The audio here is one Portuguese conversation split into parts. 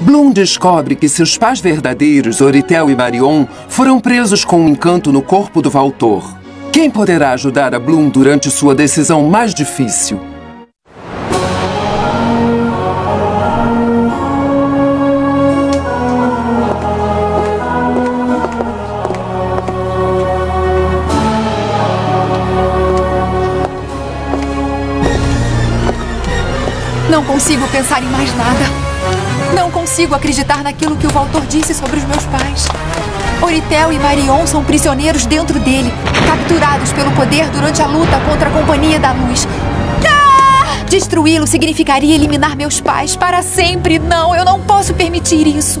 Bloom descobre que seus pais verdadeiros, Oritel e Marion, foram presos com um encanto no corpo do Valtor. Quem poderá ajudar a Bloom durante sua decisão mais difícil? Não consigo pensar em mais nada. Consigo acreditar naquilo que o Valtor disse sobre os meus pais. Oritel e Marion são prisioneiros dentro dele, capturados pelo poder durante a luta contra a Companhia da Luz. Ah! Destruí-lo significaria eliminar meus pais para sempre. Não, eu não posso permitir isso.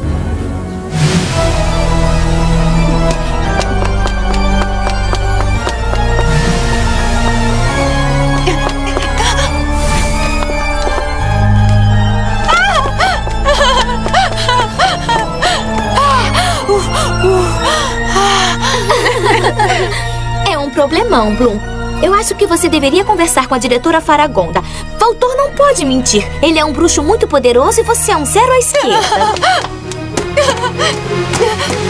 Problemão, Bloom. Eu acho que você deveria conversar com a diretora Faragonda. Valtor não pode mentir. Ele é um bruxo muito poderoso e você é um zero à esquerda.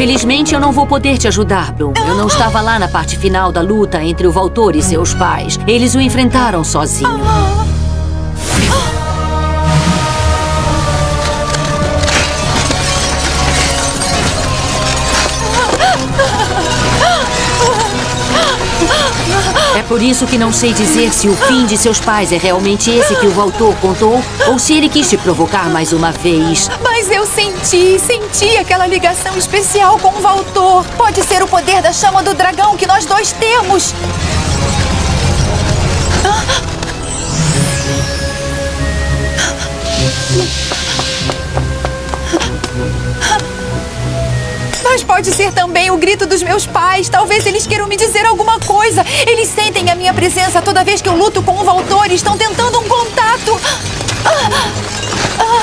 Infelizmente, eu não vou poder te ajudar, Bloom. Eu não estava lá na parte final da luta entre o Valtor e seus pais. Eles o enfrentaram sozinho. Por isso que não sei dizer se o fim de seus pais é realmente esse que o Valtor contou ou se ele quis te provocar mais uma vez. Mas eu senti, senti aquela ligação especial com o Valtor. Pode ser o poder da chama do dragão que nós dois temos. Mas pode ser também o grito dos meus pais. Talvez eles queiram me dizer alguma coisa. Eles sentem a minha presença toda vez que eu luto com o Valtor e estão tentando um contato.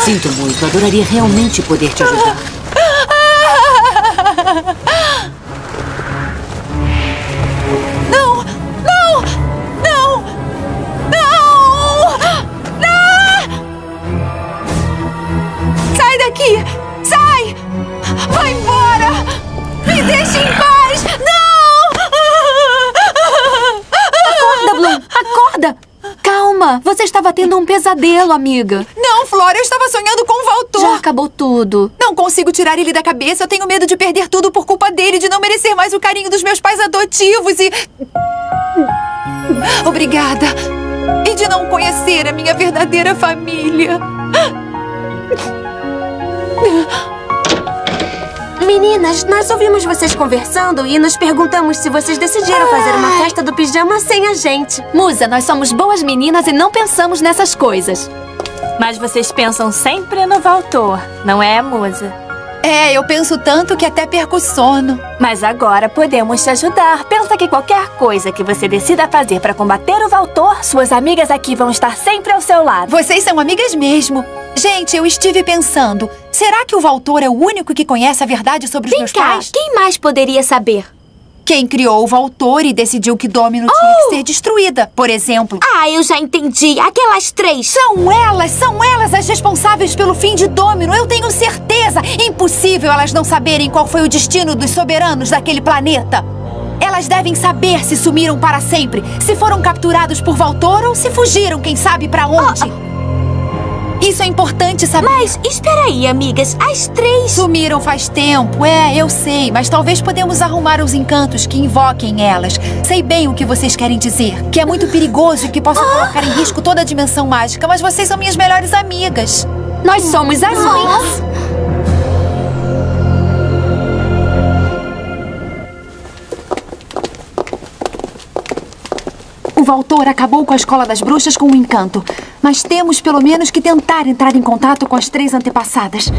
Sinto muito, adoraria realmente poder te ajudar. pesadelo, amiga. Não, Flora, eu estava sonhando com o Valtor. Já acabou tudo. Não consigo tirar ele da cabeça. Eu tenho medo de perder tudo por culpa dele, de não merecer mais o carinho dos meus pais adotivos e. Obrigada. E de não conhecer a minha verdadeira família. Meninas, nós ouvimos vocês conversando e nos perguntamos se vocês decidiram fazer uma festa do pijama sem a gente. Musa, nós somos boas meninas e não pensamos nessas coisas. Mas vocês pensam sempre no Valtor, não é, Musa? É, eu penso tanto que até perco o sono. Mas agora podemos te ajudar. Pensa que qualquer coisa que você decida fazer para combater o Valtor, suas amigas aqui vão estar sempre ao seu lado. Vocês são amigas mesmo. Gente, eu estive pensando. Será que o Valtor é o único que conhece a verdade sobre os Vem meus cá, pais? quem mais poderia saber? Quem criou o Valtor e decidiu que Domino tinha que ser destruída, por exemplo. Ah, eu já entendi. Aquelas três. São elas, são elas as responsáveis pelo fim de Domino. Eu tenho certeza. Impossível elas não saberem qual foi o destino dos soberanos daquele planeta. Elas devem saber se sumiram para sempre, se foram capturados por Valtor ou se fugiram, quem sabe para onde. Isso é importante saber. Mas espera aí, amigas. As três. Sumiram faz tempo, é, eu sei, mas talvez podemos arrumar os encantos que invoquem elas. Sei bem o que vocês querem dizer, que é muito perigoso e que possa colocar em risco toda a dimensão mágica, mas vocês são minhas melhores amigas. Nós somos azuis. O Valtor acabou com a escola das bruxas com um encanto, mas temos pelo menos que tentar entrar em contato com as três antepassadas.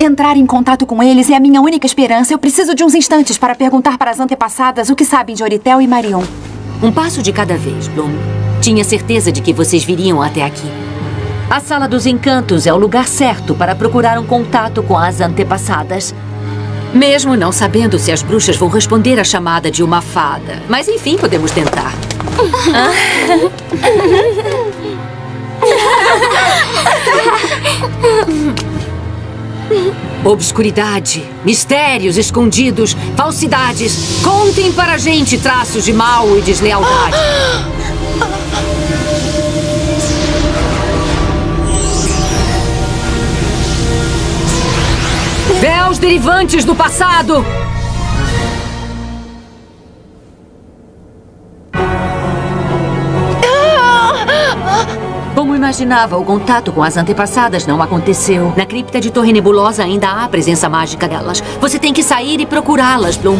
Entrar em contato com eles é a minha única esperança. Eu preciso de uns instantes para perguntar para as antepassadas o que sabem de Oritel e Marion. Um passo de cada vez, Bloom. Tinha certeza de que vocês viriam até aqui. A Sala dos Encantos é o lugar certo para procurar um contato com as antepassadas. Mesmo não sabendo se as bruxas vão responder à chamada de uma fada. Mas enfim, podemos tentar. Obscuridade, mistérios escondidos, falsidades. Contem para a gente traços de mal e deslealdade. Derivantes do passado! Como imaginava, o contato com as antepassadas não aconteceu. Na cripta de Torre Nebulosa ainda há a presença mágica delas. Você tem que sair e procurá-las, Bloom.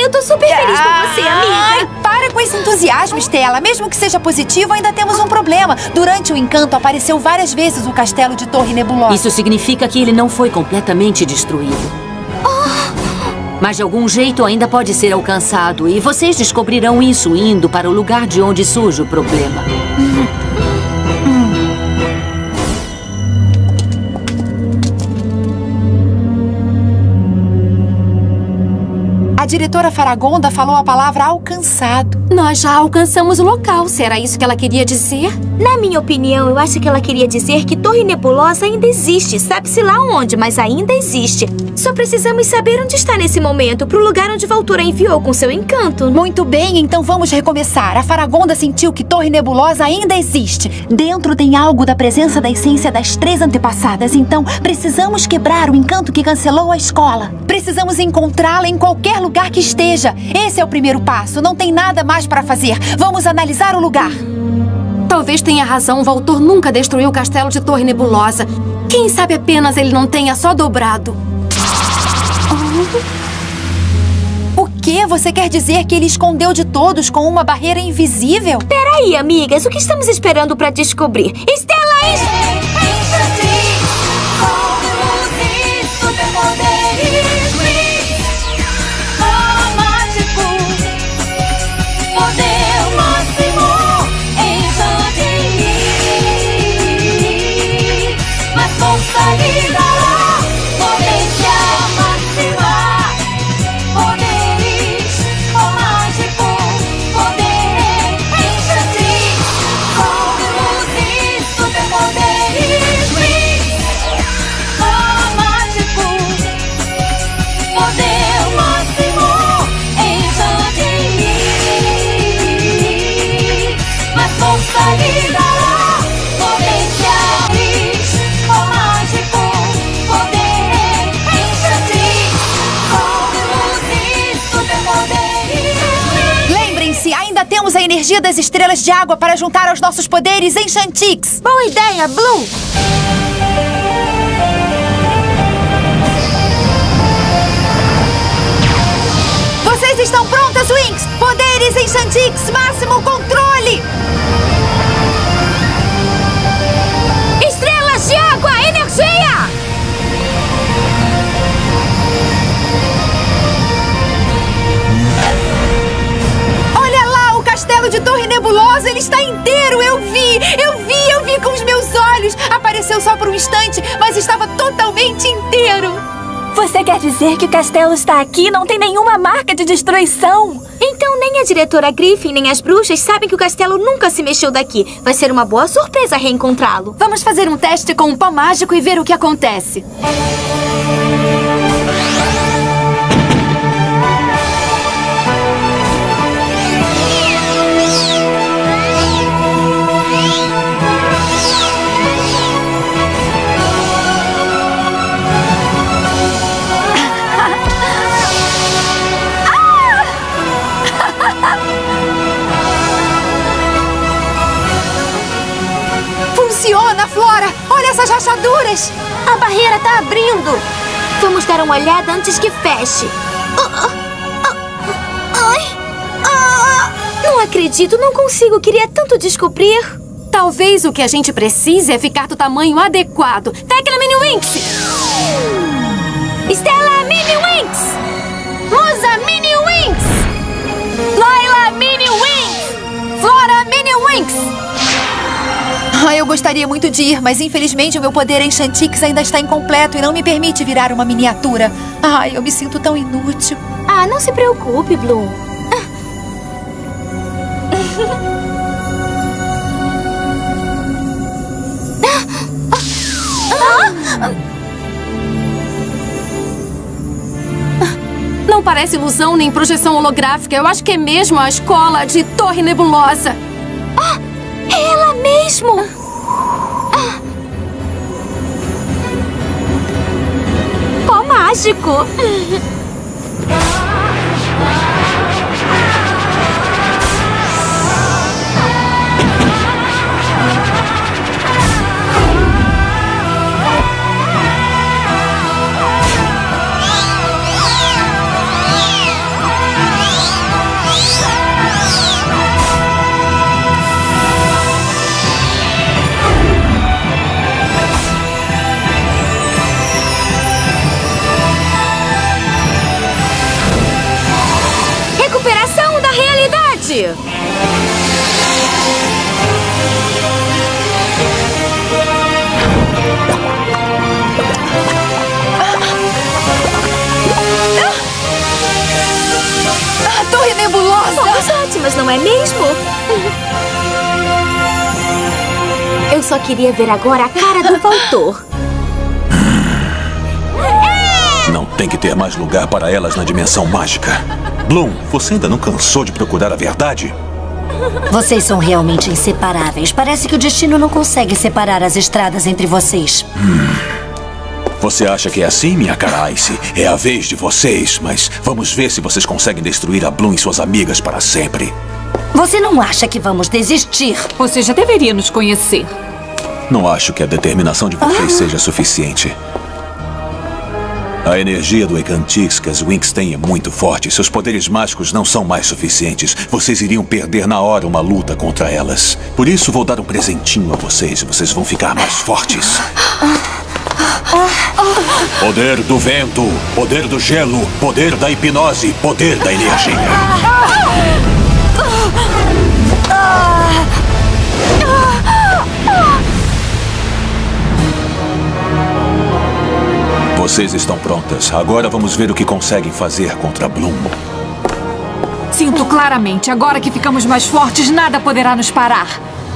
Ah, eu tô super feliz por você, Ai, amiga. para com esse entusiasmo, Estela. Mesmo que seja positivo, ainda temos um problema. Durante o encanto, apareceu várias vezes o castelo de Torre Nebulosa. Isso significa que ele não foi completamente destruído. Mas de algum jeito ainda pode ser alcançado. E vocês descobrirão isso indo para o lugar de onde surge o problema. A diretora Faragonda falou a palavra alcançado. Nós já alcançamos o local. Se era isso que ela queria dizer? Na minha opinião, eu acho que ela queria dizer que Torre Nebulosa ainda existe. Sabe-se lá onde, mas ainda existe. Só precisamos saber onde está nesse momento, pro lugar onde Valtura enviou com seu encanto. Muito bem, então vamos recomeçar. A Faragonda sentiu que Torre Nebulosa ainda existe. Dentro tem algo da presença da essência das três antepassadas, então precisamos quebrar o encanto que cancelou a escola. Precisamos encontrá-la em qualquer lugar que esteja. Esse é o primeiro passo, não tem nada mais para fazer. Vamos analisar o lugar. Talvez tenha razão. Valtor nunca destruiu o castelo de Torre Nebulosa. Quem sabe apenas ele não tenha só dobrado. O que? Você quer dizer que ele escondeu de todos com uma barreira invisível? Peraí, amigas, o que estamos esperando pra descobrir? Estela, es- a energia das estrelas de água para juntar aos nossos poderes em Chantix. Boa ideia, Bloom! Vocês estão prontas, Winx? Poderes em Chantix, máximo controle! Apareceu só por um instante, mas estava totalmente inteiro! Você quer dizer que o castelo está aqui e não tem nenhuma marca de destruição? Então nem a diretora Griffin nem as bruxas sabem que o castelo nunca se mexeu daqui. Vai ser uma boa surpresa reencontrá-lo. Vamos fazer um teste com um pó mágico e ver o que acontece. Funciona, abrindo! Vamos dar uma olhada antes que feche. Ah, ah, Ai! Ah! Não acredito, não consigo. Queria tanto descobrir. Talvez o que a gente precise é ficar do tamanho adequado. Tecla Mini Winx! Stella Mini Winx! Musa Mini Winx! Laila Mini Wings! Trix! Ah, eu gostaria muito de ir, mas infelizmente o meu poder em Chantix ainda está incompleto e não me permite virar uma miniatura. Ai, eu me sinto tão inútil. Ah, não se preocupe, Bloom. Não parece ilusão nem projeção holográfica. Eu acho que é mesmo a escola de Torre Nebulosa. Ela mesmo! Ah. Pó mágico! Não é mesmo? Eu só queria ver agora a cara do Valtor. Não tem que ter mais lugar para elas na dimensão mágica. Bloom, você ainda não cansou de procurar a verdade? Vocês são realmente inseparáveis. Parece que o destino não consegue separar as estradas entre vocês. Você acha que é assim, minha cara Ice? É a vez de vocês, mas vamos ver se vocês conseguem destruir a Bloom e suas amigas para sempre. Você não acha que vamos desistir? Você já deveria nos conhecer. Não acho que a determinação de vocês seja suficiente. A energia do Ecantix que as Winx têm é muito forte. Seus poderes mágicos não são mais suficientes. Vocês iriam perder na hora uma luta contra elas. Por isso, vou dar um presentinho a vocês e vocês vão ficar mais fortes. Poder do vento, poder do gelo, poder da hipnose, poder da energia. Vocês estão prontas. Agora vamos ver o que conseguem fazer contra Bloom. Sinto claramente, agora que ficamos mais fortes, nada poderá nos parar.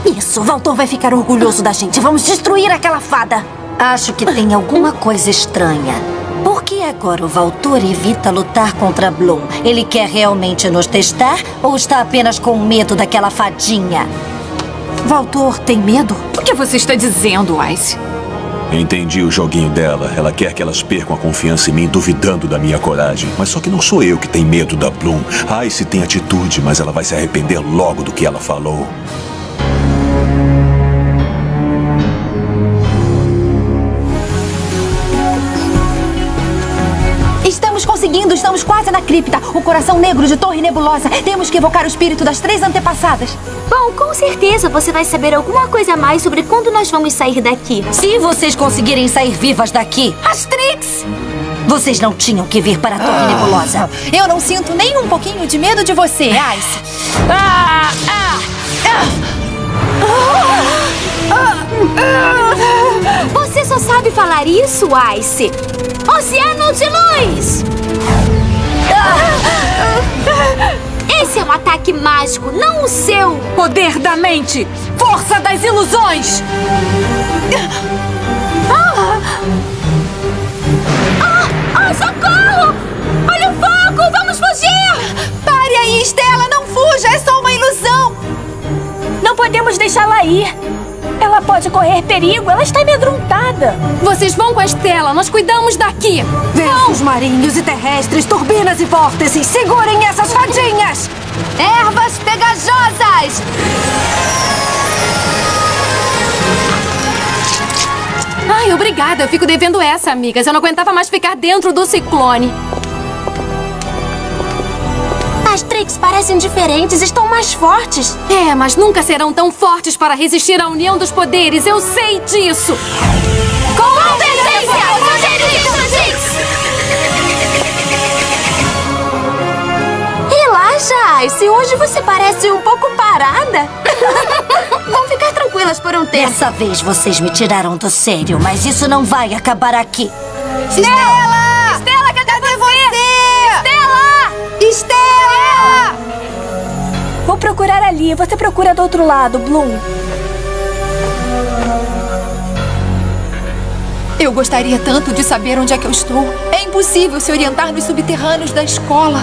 Isso, Valtor vai ficar orgulhoso da gente. Vamos destruir aquela fada. Acho que tem alguma coisa estranha. Por que agora o Valtor evita lutar contra Bloom? Ele quer realmente nos testar ou está apenas com medo daquela fadinha? Valtor tem medo? O que você está dizendo, Ice? Entendi o joguinho dela. Ela quer que elas percam a confiança em mim, duvidando da minha coragem. Mas só que não sou eu que tenho medo da Bloom. A Ice tem atitude, mas ela vai se arrepender logo do que ela falou. Estamos quase na cripta. O coração negro de Torre Nebulosa. Temos que evocar o espírito das três antepassadas. Bom, com certeza você vai saber alguma coisa a mais sobre quando nós vamos sair daqui. Se vocês conseguirem sair vivas daqui, Astrix! vocês não tinham que vir para a Torre Nebulosa. Eu não sinto nem um pouquinho de medo de você, Ice. Ah, ah, Você só sabe falar isso, Ice? Oceano de luz! Esse é um ataque mágico, não o seu! Poder da mente! Força das ilusões! Ah, socorro! Olha o fogo! Vamos fugir! Pare aí, Estela! Não fuja! É só uma ilusão! Não podemos deixá-la ir. Ela pode correr perigo, ela está amedrontada. Vocês vão com a Estela, nós cuidamos daqui. Ventos marinhos e terrestres, turbinas e vórtices. Segurem essas fadinhas! Ervas pegajosas! Ai, obrigada. Eu fico devendo essa, amigas. Eu não aguentava mais ficar dentro do ciclone. As Trix parecem diferentes, estão mais fortes. É, mas nunca serão tão fortes para resistir à união dos poderes. Eu sei disso. Competência! Relaxa, Ice. Hoje você parece um pouco parada. vão ficar tranquilas por um tempo. Dessa vez vocês me tiraram do sério, mas isso não vai acabar aqui. Estela! Procurar ali. Você procura do outro lado, Bloom. Eu gostaria tanto de saber onde é que eu estou. É impossível se orientar nos subterrâneos da escola.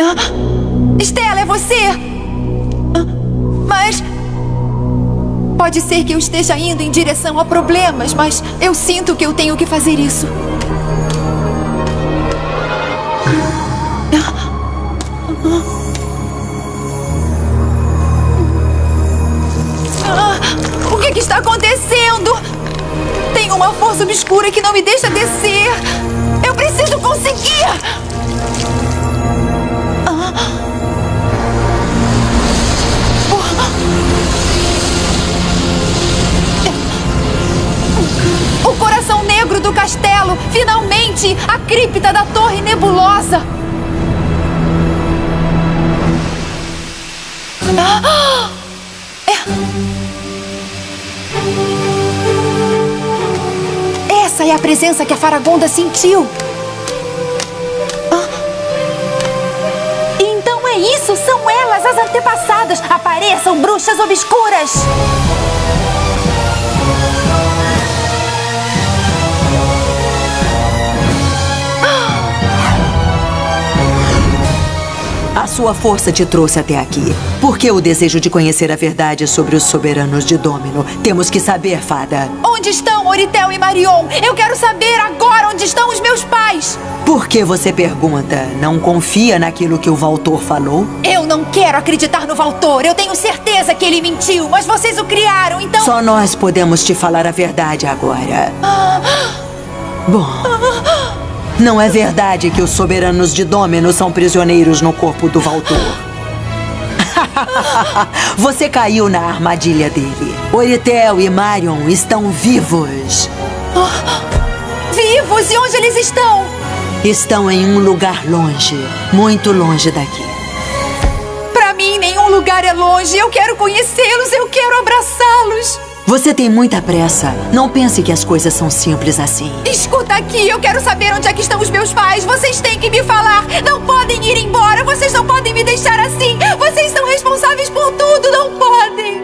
Ah, Estela, é você! Ah, Mas. Pode ser que eu esteja indo em direção a problemas, mas eu sinto que eu tenho que fazer isso. O que, que está acontecendo? Tem uma força obscura que não me deixa descer. Eu preciso conseguir! O coração negro do castelo! Finalmente! A cripta da Torre Nebulosa! Ah! Essa é a presença que a Faragonda sentiu. Ah. Então é isso, são elas, as antepassadas. Apareçam, bruxas obscuras. A sua força te trouxe até aqui. Por que o desejo de conhecer a verdade sobre os soberanos de Domino? Temos que saber, fada. Onde estão Oritel e Marion? Eu quero saber agora onde estão os meus pais. Por que você pergunta? Não confia naquilo que o Valtor falou? Eu não quero acreditar no Valtor. Eu tenho certeza que ele mentiu, mas vocês o criaram, então. Só nós podemos te falar a verdade agora. Bom. Não é verdade que os soberanos de Domino são prisioneiros no corpo do Valtor. Você caiu na armadilha dele. Oritel e Marion estão vivos. Vivos? E onde eles estão? Estão em um lugar longe, muito longe daqui. Pra mim, nenhum lugar é longe. Eu quero conhecê-los, eu quero abraçá-los. Você tem muita pressa. Não pense que as coisas são simples assim. Escuta aqui, eu quero saber onde é que estão os meus pais. Vocês têm que me falar. Não podem ir embora. Vocês não podem me deixar assim. Vocês são responsáveis por tudo. Não podem.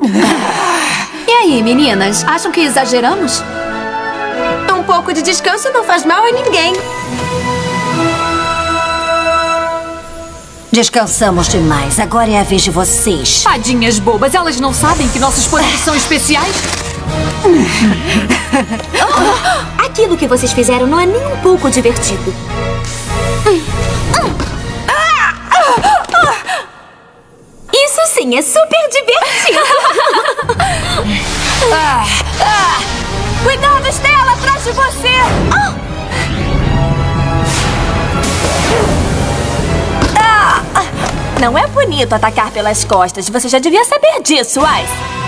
E aí, meninas? Acham que exageramos? Um pouco de descanso não faz mal a ninguém. Descansamos demais. Agora é a vez de vocês. Tadinhas bobas, elas não sabem que nossos poderes são especiais? Aquilo que vocês fizeram não é nem um pouco divertido. Isso sim é super divertido. Ah, ah. Cuidado, Estela! Atrás de você! Ah. Não é bonito atacar pelas costas. Você já devia saber disso, Ice.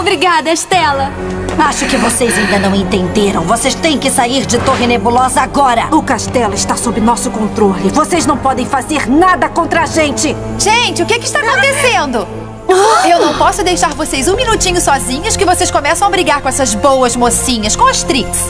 Obrigada, Estela. Acho que vocês ainda não entenderam. Vocês têm que sair de Torre Nebulosa agora. O castelo está sob nosso controle. Vocês não podem fazer nada contra a gente. Gente, o que, que está acontecendo? Eu não posso deixar vocês um minutinho sozinhas que vocês começam a brigar com essas boas mocinhas, com as Trix.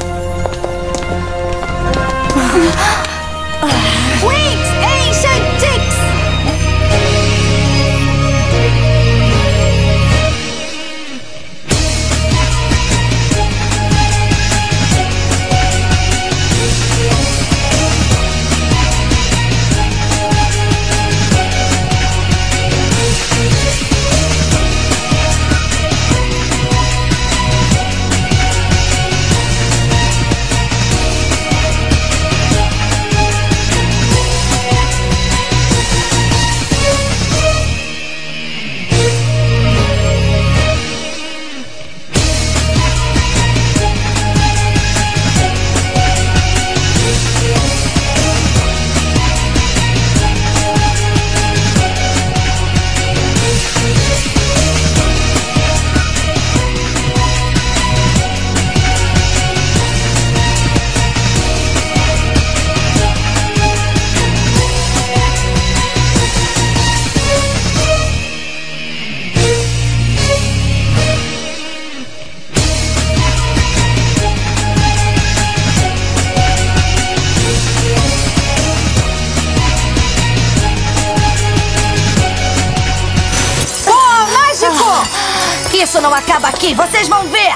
Acaba aqui, vocês vão ver!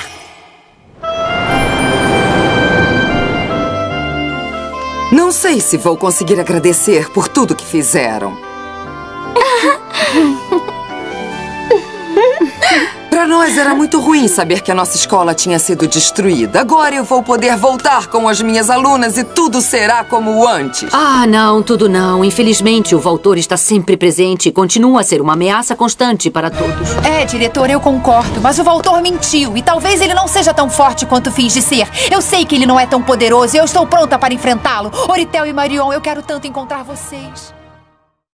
Não sei se vou conseguir agradecer por tudo que fizeram. Para nós era muito ruim saber que a nossa escola tinha sido destruída. Agora eu vou poder voltar com as minhas alunas e tudo será como antes. Ah, não, tudo não. Infelizmente, o Valtor está sempre presente e continua a ser uma ameaça constante para todos. É, diretor, eu concordo, mas o Valtor mentiu e talvez ele não seja tão forte quanto finge ser. Eu sei que ele não é tão poderoso e eu estou pronta para enfrentá-lo. Oritel e Marion, eu quero tanto encontrar vocês.